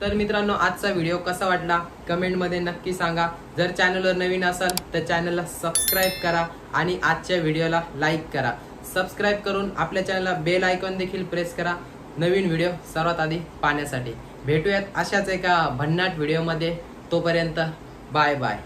तर मित्रांनो आजचा व्हिडिओ कसा वाटला? कमेंटमध्ये नक्की सांगा. जर चॅनलवर नवीन असाल तर चॅनलला सबस्क्राईब करा आणि आजच्या व्हिडिओला लाईक करा. सबस्क्राईब करून आपल्या चॅनलला बेल आयकॉन देखील प्रेस करा. नवीन व्हिडिओ सर्वात आधी पाहण्यासाठी. भेटूयात अशाच एका भन्नाट व्हिडिओमध्ये. तोपर्यंत बाय बाय